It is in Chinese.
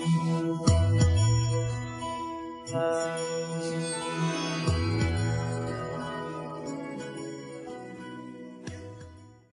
时光。